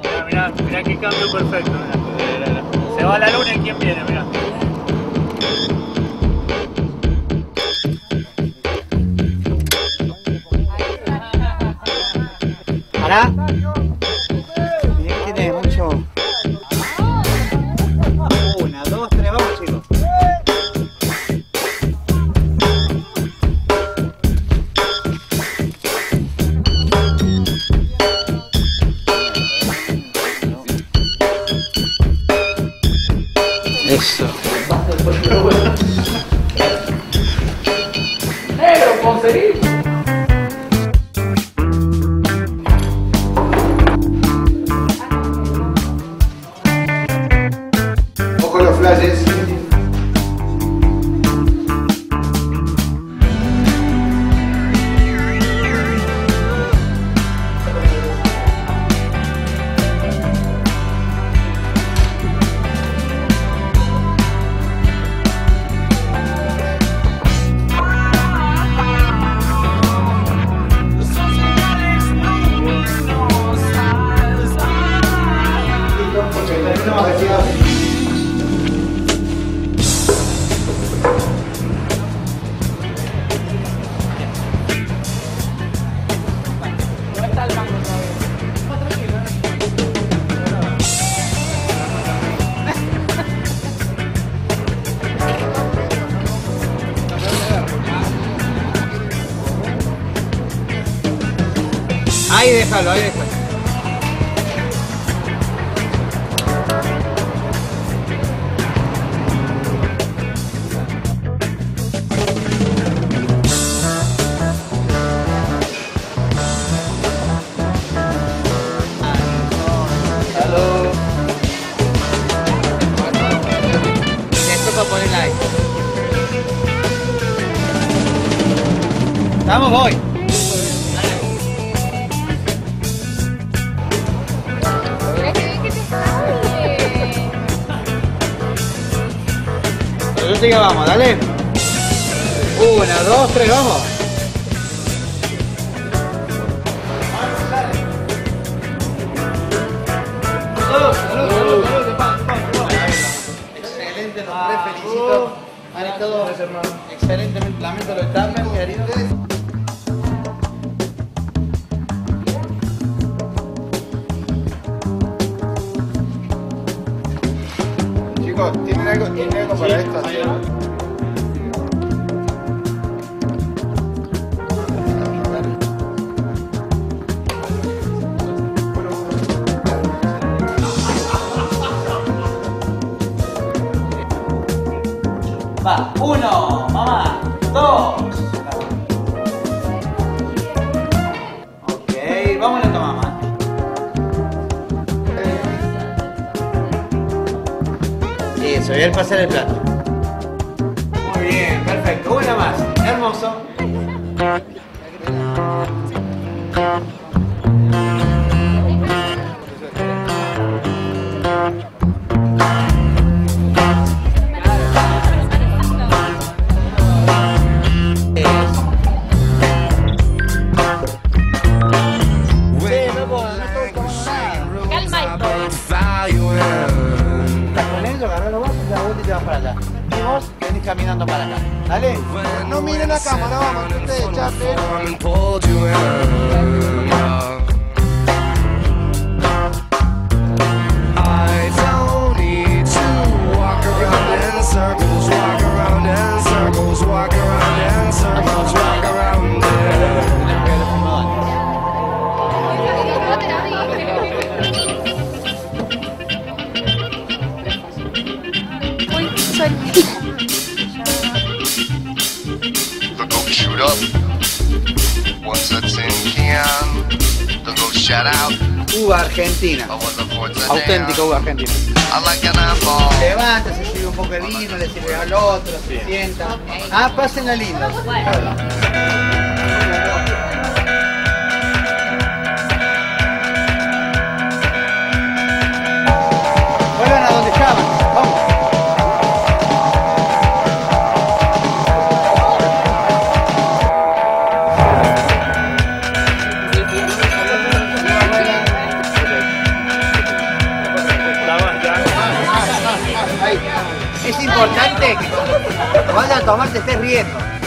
Mirá, mirá, mirá qué cambio perfecto. mirá. Se va la luna y quién viene, mirá. Nossa. Ei, eu posso ir? Ahí déjalo, ahí déjalo. Vamos, voy. Te digo, vamos, dale. Una, dos, tres, vamos. Excelente, los tres felicito. Han estado excelentemente. Lamento lo tarde, querido. Para va. Va, uno, mamá, dos. Eso, y el pasar el plato. Muy bien, perfecto. Una más. Hermoso. Vos venís caminando para acá. Dale. No miren la cámara, vamos, que ustedes The go shoot up. Once that's in can, the go shout out. Uva Argentina. Forza Auténtica uva argentina. I like an apple. Levanta, se sirve un poco de vino, le sirve al otro, se sienta. Ah, pasen la linda. Vayas a tomar te estés riendo.